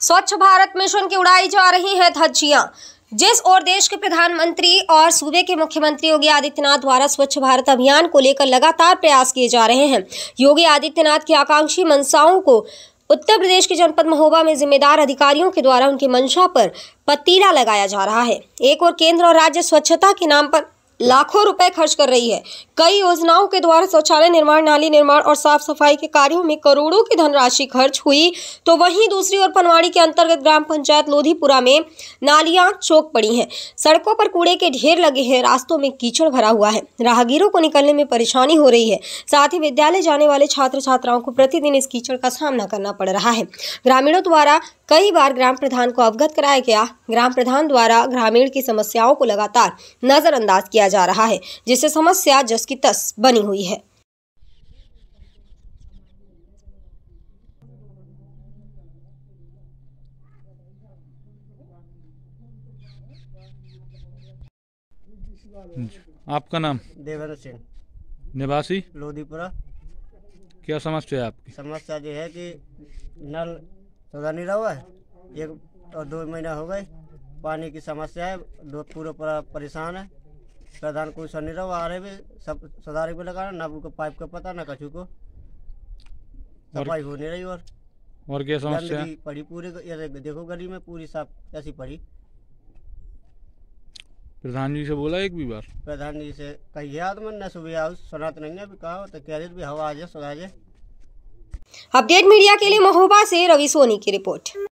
स्वच्छ भारत मिशन की उड़ाई जा रही है धज्जियाँ। जिस और देश के प्रधानमंत्री और सूबे के मुख्यमंत्री योगी आदित्यनाथ द्वारा स्वच्छ भारत अभियान को लेकर लगातार प्रयास किए जा रहे हैं, योगी आदित्यनाथ की आकांक्षी मनसाओं को उत्तर प्रदेश के जनपद महोबा में जिम्मेदार अधिकारियों के द्वारा उनकी मंशा पर पतीला लगाया जा रहा है। एक और केंद्र और राज्य स्वच्छता के नाम पर लाखों रुपए खर्च कर रही है। कई योजनाओं के द्वारा शौचालय निर्माण, नाली निर्माण और साफ़ सफ़ाई के कार्यों में करोड़ों की धनराशि खर्च हुई। तो वहीं दूसरी ओर पनवाड़ी के अंतर्गत ग्राम पंचायत लोधीपुरा में नालियाँ चौक पड़ी हैं। सड़कों पर कूड़े के ढेर लगे हैं। रास्तों में कीचड़ भरा हुआ है। राहगीरों को निकलने में परेशानी हो रही है। साथ ही विद्यालय जाने वाले छात्र छात्राओं को प्रतिदिन इस कीचड़ का सामना करना पड़ रहा है। ग्रामीणों द्वारा कई बार ग्राम प्रधान को अवगत कराया गया। ग्राम प्रधान द्वारा ग्रामीण की समस्याओं को लगातार नजरअंदाज किया जा रहा है जिससे समस्या जस की तस बनी हुई है। आपका नाम? देवेंद्र सिंह। निवासी? लोधीपुरा। क्या समस्या है आपकी? समस्या ये है कि नल सदा नहीं रहा है एक और दो महीना हो गए पानी की समस्या है दो पूरा पूरा परेशान है। प्रधान कोई सा नहीं रहा आ रहे भी सब सदारी पे लगाना ना उनको पाइप का पता ना कछु को। सफ़ाई हो नहीं रही और। और क्या समस्या? है गंदगी पड़ी पूरी ये देखो गली में पूरी साफ़ ऐसी पड़ी। प्रधान जी से बोला एक भी बार? प्रधान जी से कही है आदमी न सुबह आओ सुना तो नहीं है अभी कहा तो कह रहे भी हवा आ जाए सुना जाए। अपडेट मीडिया के लिए महोबा से रवि सोनी की रिपोर्ट।